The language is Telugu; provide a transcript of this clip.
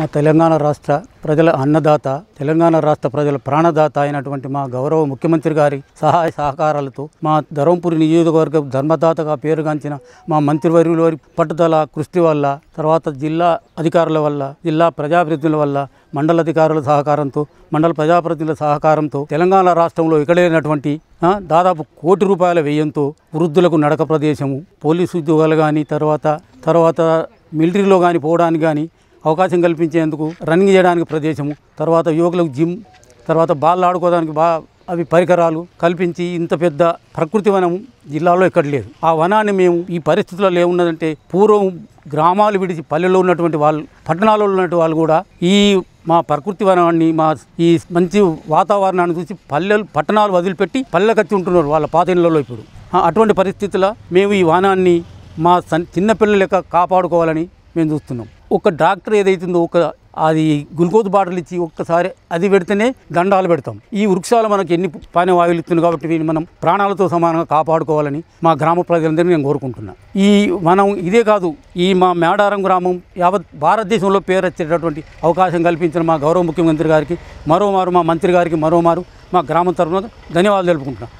మా తెలంగాణ రాష్ట్ర ప్రజల అన్నదాత తెలంగాణ రాష్ట్ర ప్రజల ప్రాణదాత అయినటువంటి మా గౌరవ ముఖ్యమంత్రి గారి సహాయ సహకారాలతో మా ధర్మపురి నియోజకవర్గ ధర్మదాతగా పేరుగాంచిన మా మంత్రివర్యుల వారి పట్టుదల కృషి వల్ల తర్వాత జిల్లా అధికారుల వల్ల జిల్లా ప్రజాప్రతినిధుల వల్ల మండల అధికారుల సహకారంతో మండల ప్రజాప్రతినిధుల సహకారంతో తెలంగాణ రాష్ట్రంలో ఇకడైనటువంటి దాదాపు కోటి రూపాయల వ్యయంతో వృద్ధులకు నడక ప్రదేశము. పోలీసు ఉద్యోగాలు కానీ తర్వాత తర్వాత మిలిటరీలో కానీ పోవడానికి కానీ అవకాశం కల్పించేందుకు రన్నింగ్ చేయడానికి ప్రదేశము తర్వాత యువకులకు జిమ్ తర్వాత బాల్ ఆడుకోవడానికి బా అవి పరికరాలు కల్పించి ఇంత పెద్ద ప్రకృతి వనం జిల్లాలో ఎక్కడ లేదు. ఆ వనాన్ని మేము ఈ పరిస్థితుల్లో ఏమున్నదంటే పూర్వం గ్రామాలు విడిచి పల్లెల్లో ఉన్నటువంటి వాళ్ళు పట్టణాల్లో ఉన్నటువంటి వాళ్ళు కూడా ఈ మా ప్రకృతి వనాన్ని మా ఈ మంచి వాతావరణాన్ని చూసి పల్లెలు పట్టణాలు వదిలిపెట్టి పల్లెకచ్చి ఉంటున్నారు వాళ్ళ పాత ఇళ్ళలో ఇప్పుడు. అటువంటి పరిస్థితుల మేము ఈ వనాన్ని మా సన్ చిన్నపిల్లల లెక్క కాపాడుకోవాలని మేము చూస్తున్నాం. ఒక డాక్టర్ ఏదైతుందో ఒక అది గ్లూకోజ్ బాటిల్ ఇచ్చి ఒక్కసారి అది పెడితేనే దండాలు పెడతాం. ఈ వృక్షాలు మనకి ఎన్ని పాన వాయులు ఇస్తుంది కాబట్టి వీటిని మనం ప్రాణాలతో సమానంగా కాపాడుకోవాలని మా గ్రామ ప్రజలందరినీ నేను కోరుకుంటున్నాను ఈ మనం ఇదే కాదు ఈ మా మేడారం గ్రామం యావత్ భారతదేశంలో పేరు వచ్చేటటువంటి అవకాశం కల్పించిన మా గౌరవ ముఖ్యమంత్రి గారికి మరోమారు మా మంత్రి గారికి మరోమారు మా గ్రామం తరఫున ధన్యవాదాలు తెలుపుకుంటున్నాను